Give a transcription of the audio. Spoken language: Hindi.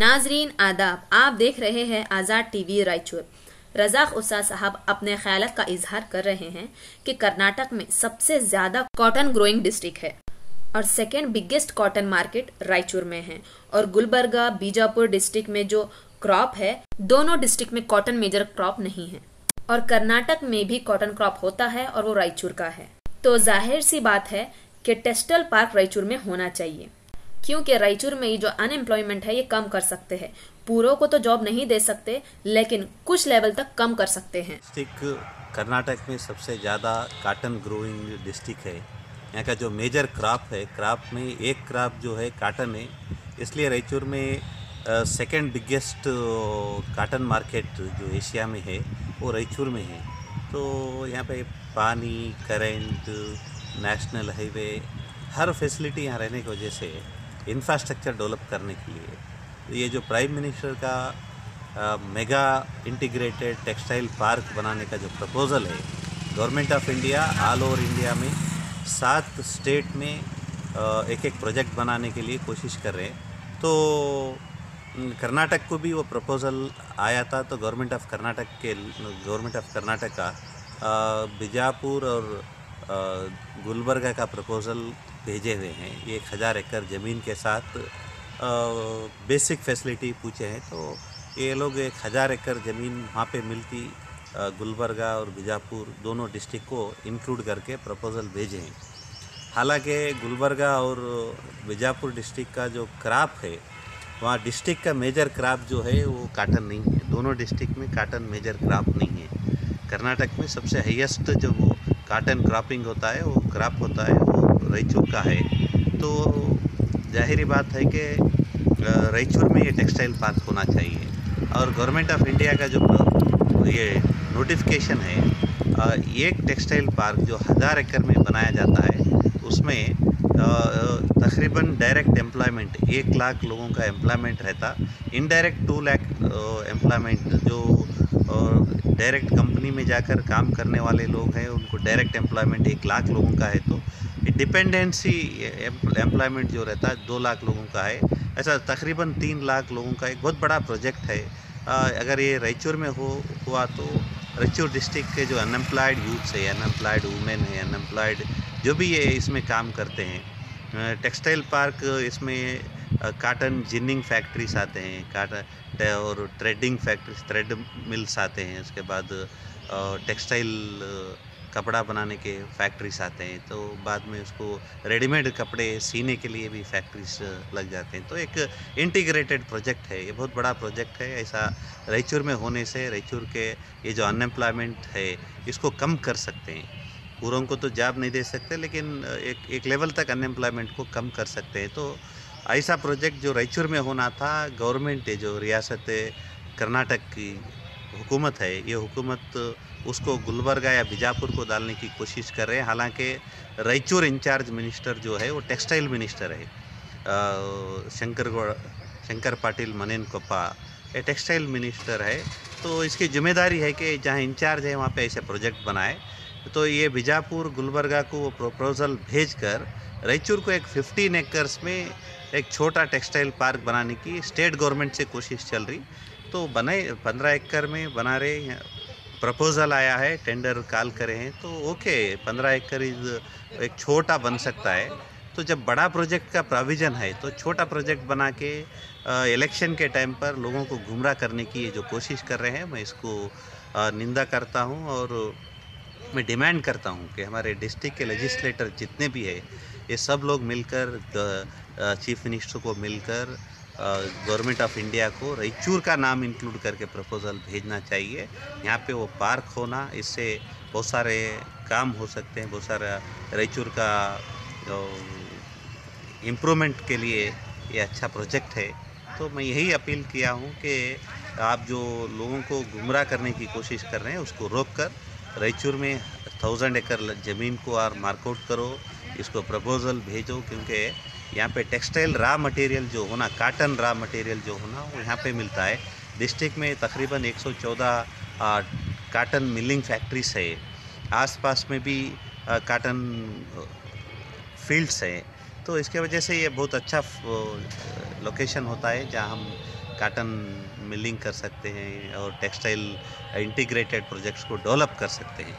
नाजरीन, आदाब। आप देख रहे हैं आज़ाद टीवी रायचूर। रजाक उसा साहब अपने ख्याल का इजहार कर रहे हैं कि कर्नाटक में सबसे ज़्यादा कॉटन ग्रोइंग डिस्ट्रिक्ट है और second biggest cotton market Raichur में है। और गुलबर्गा, बीजापुर डिस्ट्रिक्ट में जो क्रॉप है, दोनों डिस्ट्रिक्ट में कॉटन मेजर क्रॉप नहीं है। और कर्नाटक में भी कॉटन क्रॉप होता है और वो रायचूर का है। तो ज़ाहिर सी बात है कि टेक्सटाइल पार्क रायचूर में होना चाहिए। क्योंकि रायचूर में ये जो अनएम्प्लॉयमेंट है, ये कम कर सकते हैं। पूरों को तो जॉब नहीं दे सकते, लेकिन कुछ लेवल तक कम कर सकते हैं। कर्नाटक में सबसे ज़्यादा काटन ग्रोइंग डिस्ट्रिक्ट है। यहाँ का जो मेजर क्रॉप है क्रॉप में एक क्रॉप जो है काटन है। इसलिए रायचूर में सेकेंड बिगेस्ट काटन मार्केट जो एशिया में है, वो रायचूर में है। तो यहाँ पे पानी करेंट नेशनल हाईवे हर फैसिलिटी यहाँ रहने की वजह से इंफ्रास्ट्रक्चर डेवलप करने के लिए ये जो प्राइम मिनिस्टर का आ, मेगा इंटीग्रेटेड टेक्सटाइल पार्क बनाने का जो प्रपोज़ल है government of India all over India में सात स्टेट में आ, एक एक प्रोजेक्ट बनाने के लिए कोशिश कर रहे हैं। तो कर्नाटक को भी वो प्रपोज़ल आया था तो गवर्नमेंट ऑफ़ कर्नाटक के गवर्नमेंट ऑफ़ कर्नाटक का बीजापुर और गुलबर्गा का प्रपोज़ल भेजे हुए हैं। एक हज़ार एकड़ ज़मीन के साथ बेसिक फैसिलिटी पूछे हैं तो ये लोग एक हज़ार एकड़ ज़मीन वहाँ पे मिलती गुलबर्गा और बीजापुर दोनों डिस्ट्रिक्ट को इंक्लूड करके प्रपोज़ल भेजे हैं। हालाँकि गुलबर्गा और बीजापुर डिस्ट्रिक्ट का जो क्राप है, वहाँ डिस्ट्रिक्ट का मेजर क्राप जो है, वो काटन नहीं है। दोनों डिस्ट्रिक्ट में काटन मेजर क्राप नहीं है। कर्नाटक में सबसे हाईएस्ट जो वो काटन क्रॉपिंग होता है, वो क्राप होता है, वो रायचूर का है। तो ज़ाहिर बात है कि रायचूर में ये टेक्सटाइल पार्क होना चाहिए। और गवर्नमेंट ऑफ़ इंडिया का जो ये नोटिफिकेशन है एक टेक्सटाइल पार्क जो हज़ार एकड़ में बनाया जाता है, उसमें तकरीबन डायरेक्ट एम्प्लॉयमेंट, एक लाख लोगों का एम्प्लॉयमेंट रहता। इनडायरेक्ट टू लाख एम्प्लॉयमेंट जो डायरेक्ट कंपनी में जाकर काम करने वाले लोग हैं, उनको डायरेक्ट एम्प्लॉयमेंट एक लाख लोगों का है तो डिपेंडेंसी एम्प्लॉयमेंट जो रहता है दो लाख लोगों का है। ऐसा तकरीबन तीन लाख लोगों का एक बहुत बड़ा प्रोजेक्ट है। आ, अगर ये रायचूर में हो हुआ तो रायचूर डिस्ट्रिक्ट के जो अनएम्प्लॉयड यूथ्स है अनएम्प्लॉयड वुमेन है अनएम्प्लॉयड जो भी ये इसमें काम करते हैं। टेक्सटाइल पार्क इसमें काटन जिनिंग फैक्ट्रीज आते हैं काटन और ट्रेडिंग फैक्ट्रीज थ्रेड मिल्स आते हैं उसके बाद टेक्सटाइल कपड़ा बनाने के फैक्ट्रीज आते हैं तो बाद में उसको रेडीमेड कपड़े सीने के लिए भी फैक्ट्रीज लग जाते हैं। तो एक इंटीग्रेटेड प्रोजेक्ट है, ये बहुत बड़ा प्रोजेक्ट है। ऐसा रायचूर में होने से रायचूर के ये जो अनएम्प्लॉयमेंट है, इसको कम कर सकते हैं। पूरों को तो जॉब नहीं दे सकते, लेकिन एक एक लेवल तक अनएम्प्लॉयमेंट को कम कर सकते हैं। तो ऐसा प्रोजेक्ट जो रायचूर में होना था गवर्नमेंट जो रियासत, कर्नाटक की हुकूमत है। ये हुकूमत उसको गुलबर्गा या बीजापुर को डालने की कोशिश कर रहे हैं। हालाँकि रायचूर इंचार्ज मिनिस्टर जो है, वो टेक्सटाइल मिनिस्टर है। शंकर शंकर पाटिल मनेन कोपा ये टेक्सटाइल मिनिस्टर है। तो इसकी ज़िम्मेदारी है कि जहाँ इंचार्ज है, वहाँ पे ऐसे प्रोजेक्ट बनाए। तो ये बीजापुर गुलबर्गा को प्रपोज़ल भेज कर रायचूर को एक 15 एकर्स में एक छोटा टेक्सटाइल पार्क बनाने की स्टेट गवर्नमेंट से कोशिश चल रही। तो बनाए पंद्रह एकड़ में बना रहे प्रपोज़ल आया है, टेंडर कॉल करे हैं तो ओके, पंद्रह एकड़ इज़ एक छोटा बन सकता है। तो जब बड़ा प्रोजेक्ट का प्रोविज़न है तो छोटा प्रोजेक्ट बना के इलेक्शन के टाइम पर लोगों को गुमराह करने की जो कोशिश कर रहे हैं, मैं इसको निंदा करता हूँ और मैं डिमांड करता हूँ कि हमारे डिस्ट्रिक्ट के लेजिस्लेटर जितने भी है, ये सब लोग मिलकर चीफ मिनिस्टर को मिलकर गवर्नमेंट ऑफ़ इंडिया को रायचूर का नाम इंक्लूड करके प्रपोज़ल भेजना चाहिए। यहाँ पे वो पार्क होना, इससे बहुत सारे काम हो सकते हैं, बहुत सारा रायचूर का इम्प्रूवमेंट के लिए ये अच्छा प्रोजेक्ट है। तो मैं यही अपील किया हूँ कि आप जो लोगों को गुमराह करने की कोशिश कर रहे हैं, उसको रोक कर रायचूर में थाउज़ेंड एकड़ ज़मीन को और मार्कआउट करो। इसको प्रपोज़ल भेजो क्योंकि यहाँ पे टेक्सटाइल रा मटेरियल जो होना काटन रॉ मटेरियल जो होना वो यहाँ पे मिलता है। डिस्ट्रिक्ट में तकरीबन 114 काटन मिलिंग फैक्ट्रीज है। आसपास में भी आ, काटन फील्ड्स हैं। तो इसके वजह से ये बहुत अच्छा लोकेशन होता है जहाँ हम काटन मिलिंग कर सकते हैं और टेक्सटाइल इंटीग्रेटेड प्रोजेक्ट्स को डेवलप कर सकते हैं।